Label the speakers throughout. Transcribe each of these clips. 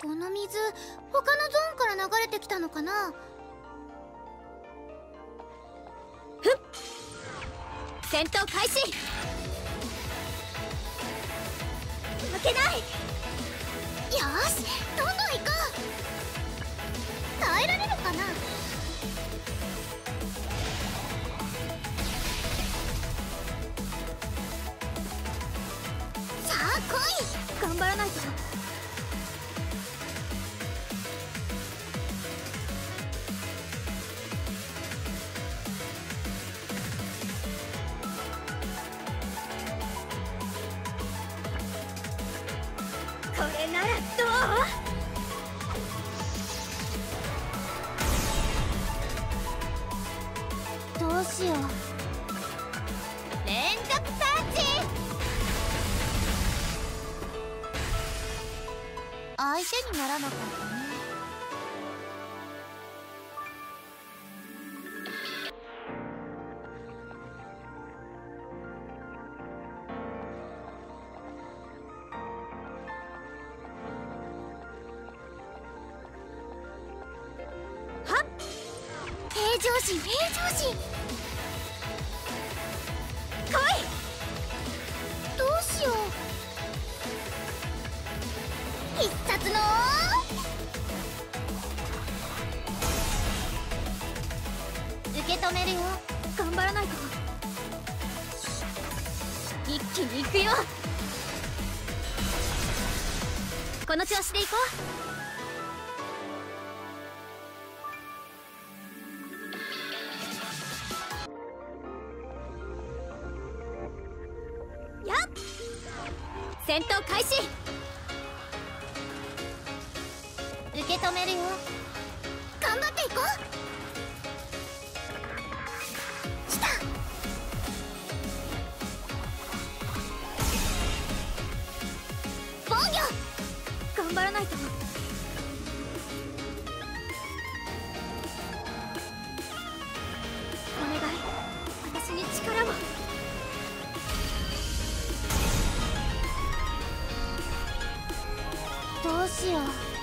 Speaker 1: この水他のゾーンから流れてきたのかな？ふっ。戦闘開始。負けない。よしどんどん行こう。耐えられるかな？さあ来い。頑張らないとしよ。う連続パンチ。相手にならなかった。止めるよ。頑張らないと。一気に行くよ。この調子で行こう。どうしよう。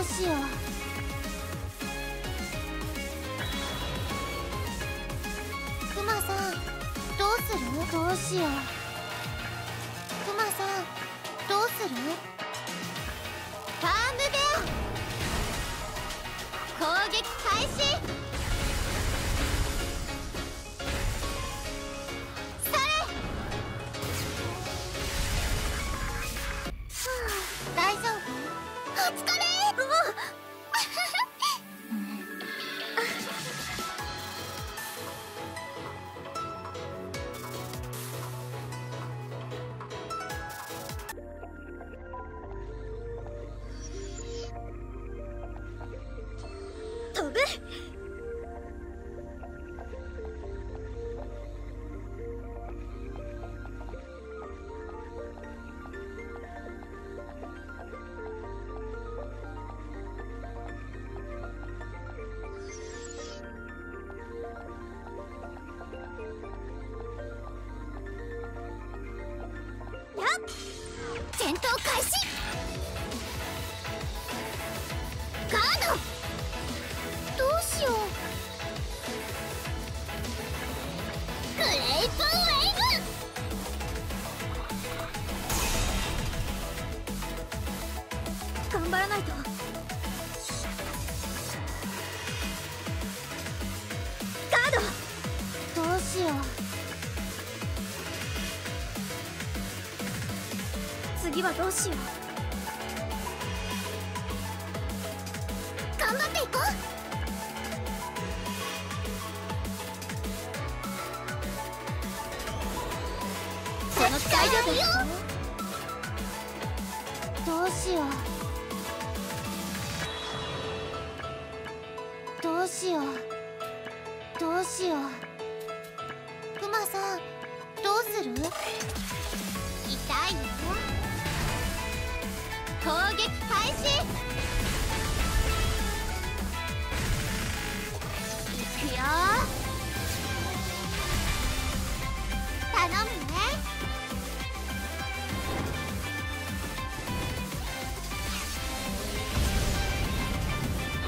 Speaker 1: うしよう。クマさんどうする？どうしよう。クマさんどうする？ファームベア攻撃開始しよう。
Speaker 2: 次はどうしよう。頑張っていこう。この大丈夫どうしよう。どうしよう。どうしよう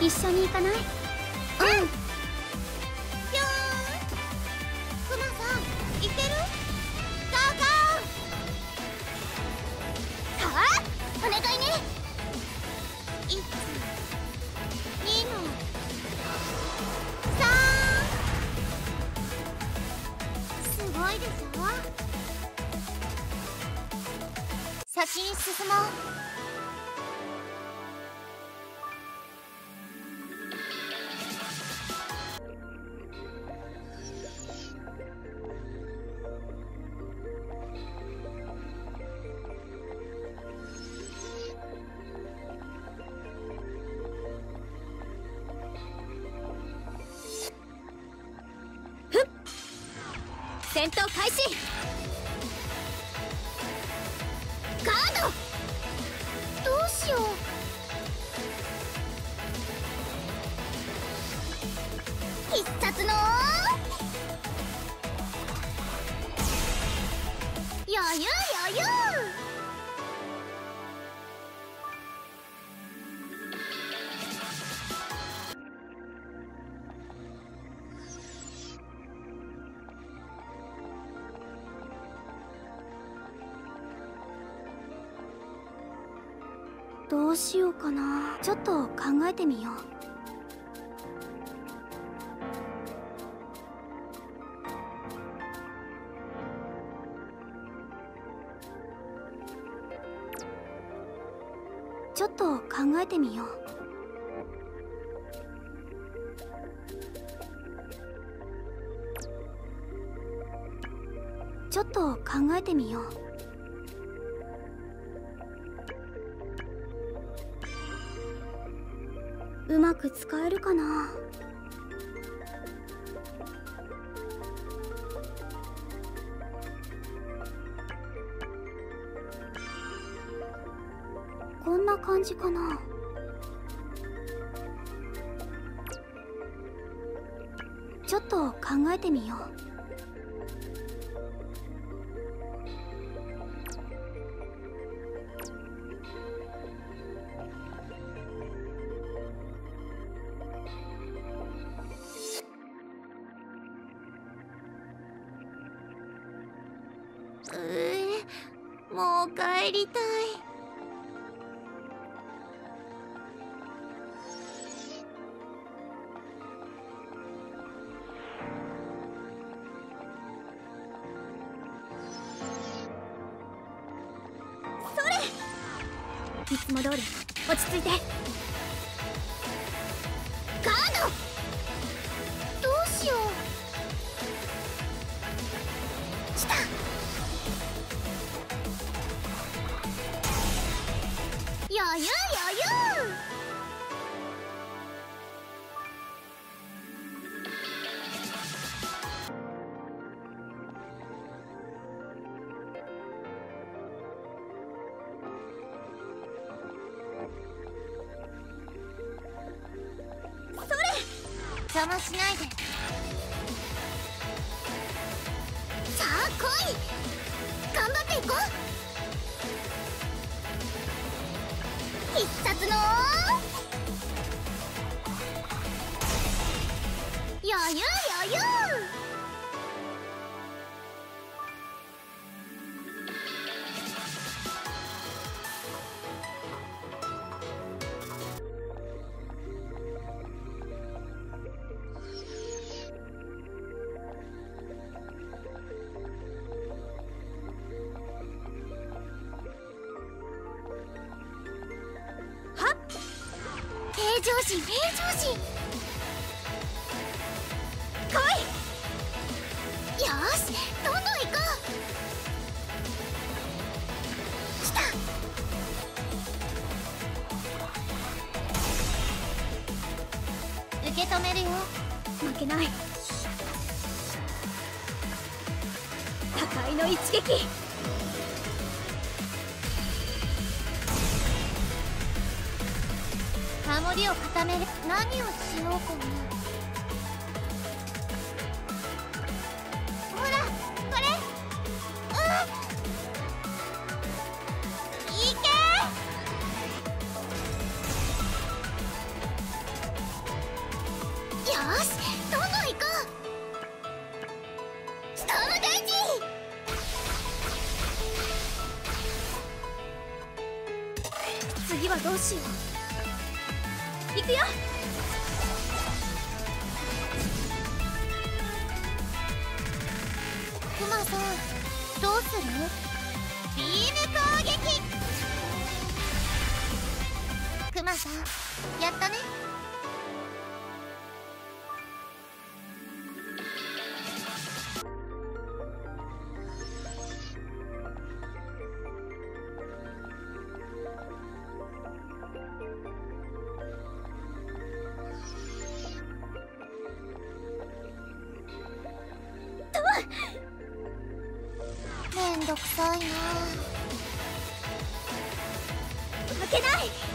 Speaker 2: 一緒に行かない？戦闘開始。ガード。えてみよう。ちょっと考えてみよう。ちょっと考えてみよう。く使えるかな。こんな感じかな。ちょっと考えてみよう。帰りたい。邪魔しないで。さあ来い。頑張っていこう。必殺の余裕。常心平常心来い。よしどんどん行こう。来た。受け止めるよ。
Speaker 3: 負けない。破壊の一撃。
Speaker 2: 守りを固める。何をしようかな。ほらこれ。うん。いけ。よしどんどん行こう。ストームデイジ
Speaker 3: 次はどうしよう。行くよ。
Speaker 2: クマさんどうする？どくさいな。
Speaker 3: 負けない。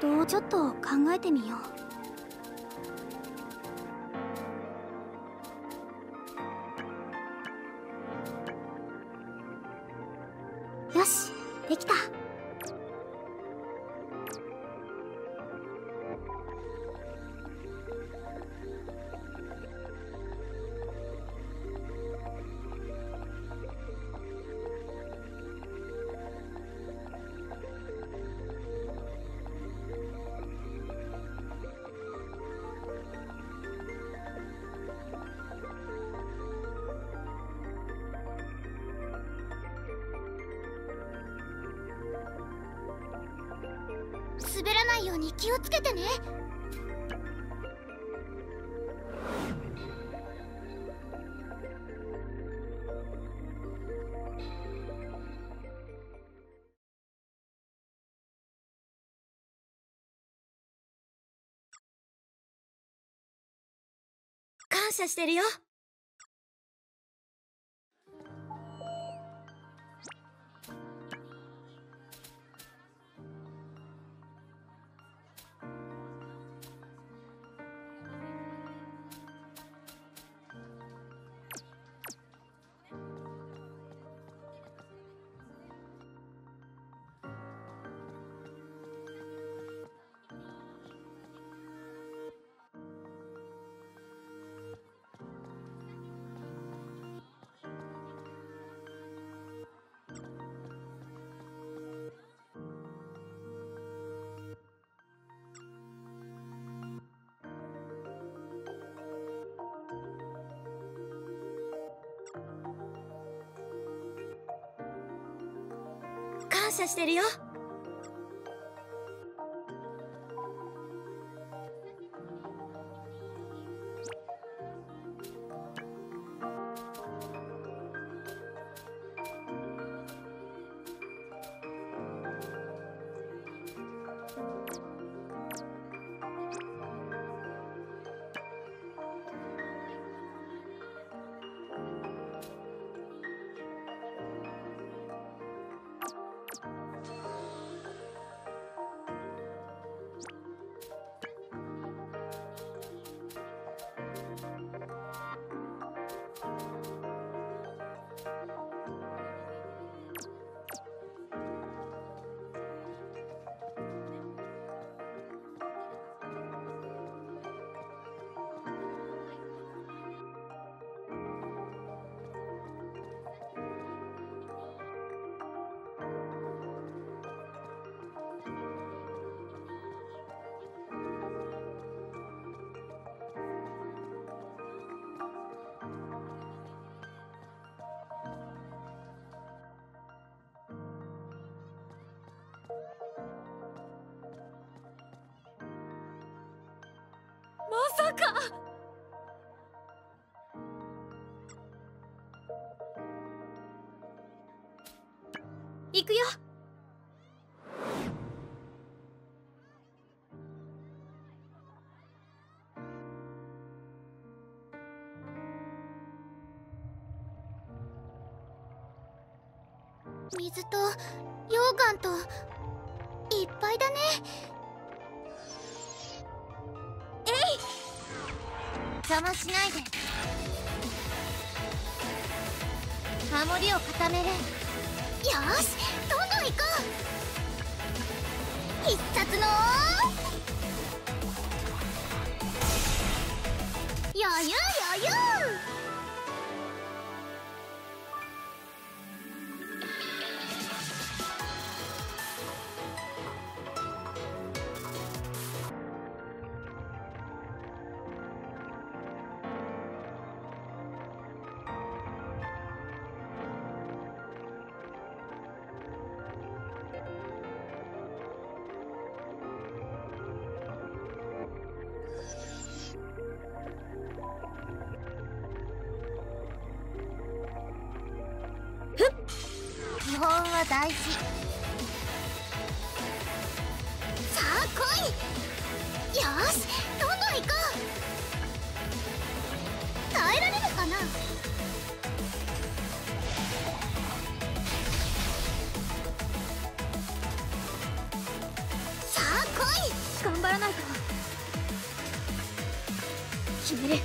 Speaker 2: どう
Speaker 3: ちょっと考えてみよう。感謝してるよ。謝してるよ。行くよ。
Speaker 2: 水と溶岩といっぱいだね。邪魔しないで。守りを固めるよしどんどん行こう。必殺の余裕余裕。大事。さあ来い。よしどんどん行こう。耐えられるかな。さあ来い。
Speaker 3: 頑張らないと。決める。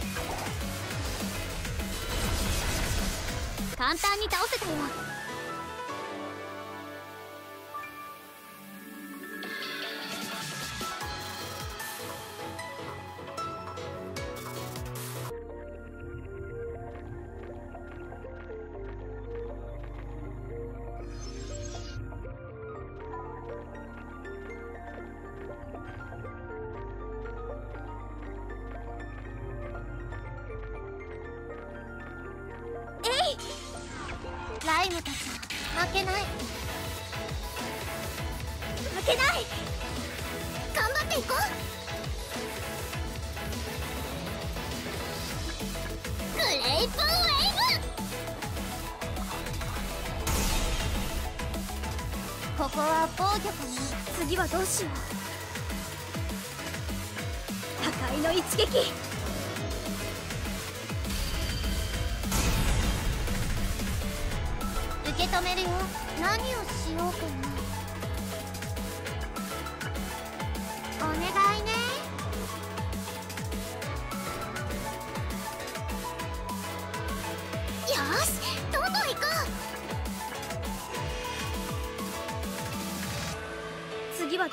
Speaker 3: 簡単に倒せたよ
Speaker 2: ウェイブここは防御か。な
Speaker 3: 次はどうしよう。破壊の一撃。
Speaker 2: 受け止めるよ。何をしようかな。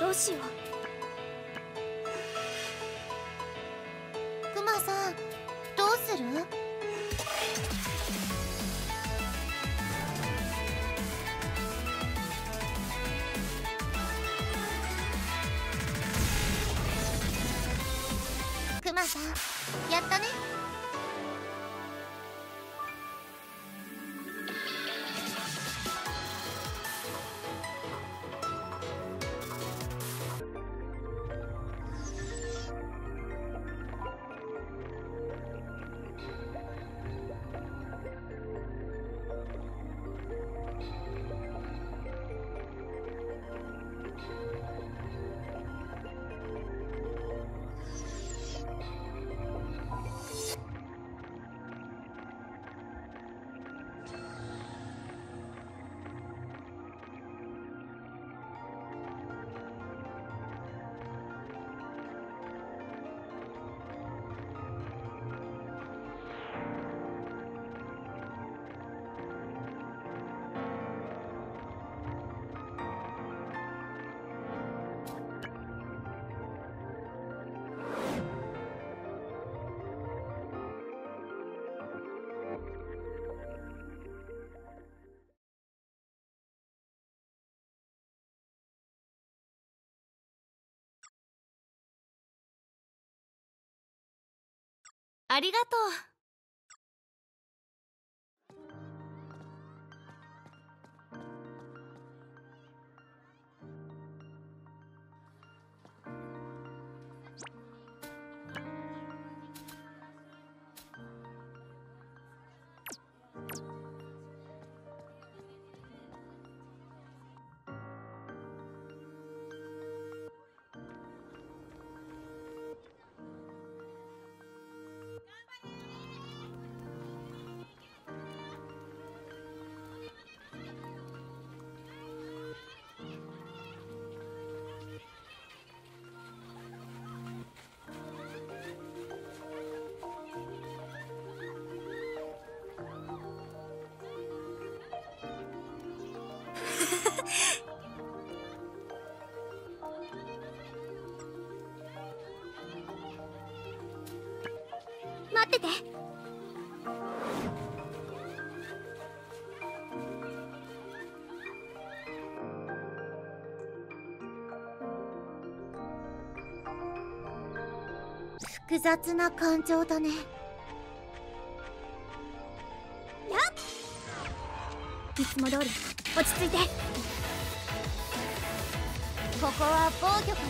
Speaker 2: ど
Speaker 3: うしよう。
Speaker 2: クマさんどうする？クマさんやったね。
Speaker 3: ありがとう。ってて。
Speaker 2: 複雑な感情だね。
Speaker 3: やっ。いつも通り落ち着いて。
Speaker 2: ここは防御かな。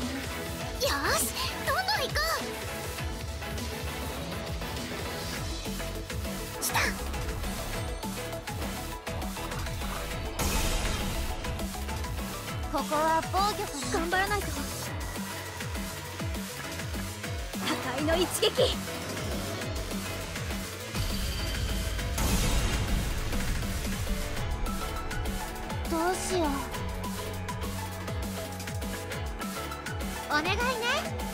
Speaker 3: よしどんどん行こう。
Speaker 2: ここは防御から
Speaker 3: 頑張らないと。破壊の一撃。
Speaker 2: どうしよう。お願いね。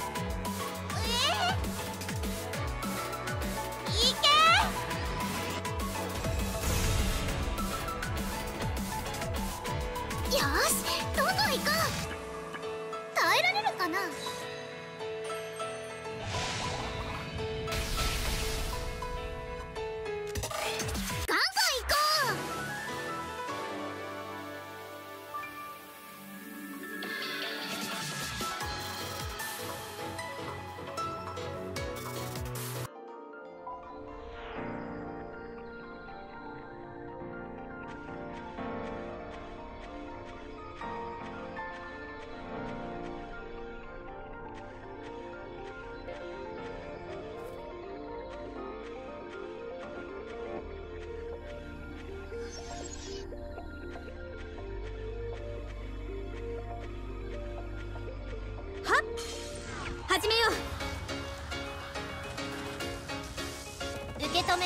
Speaker 3: かな？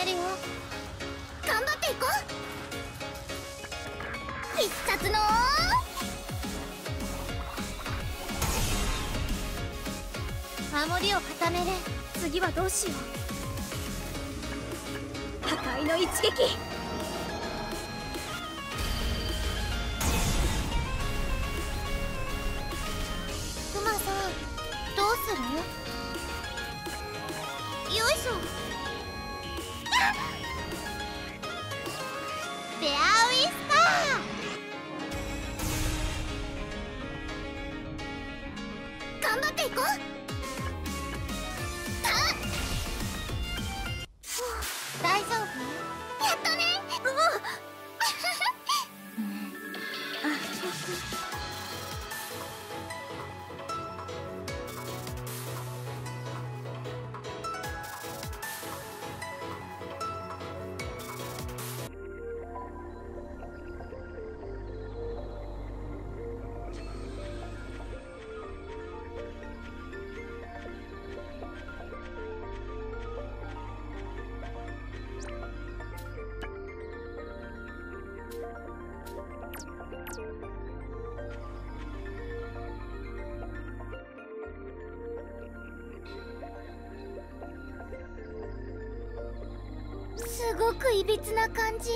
Speaker 3: う
Speaker 2: 受け止めるよ
Speaker 3: 頑張っていこう。必殺の
Speaker 2: 守りを固める
Speaker 3: 次はどうしよう。破壊の一撃。張っていこう。ごくいびつな感じ。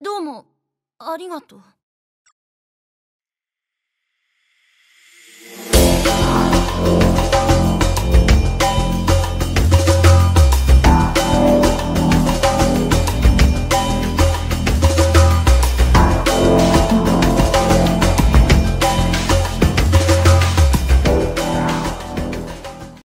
Speaker 2: どうもありがとう。